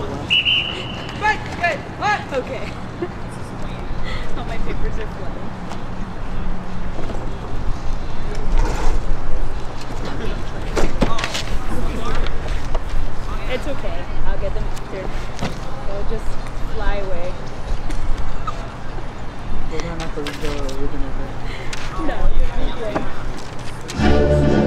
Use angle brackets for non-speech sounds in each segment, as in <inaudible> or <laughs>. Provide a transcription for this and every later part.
Right, good, hot. Okay. <laughs> All my papers are flooded. It's okay. I'll get them after. They'll just fly away. We're gonna the original. <laughs> No.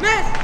Miss.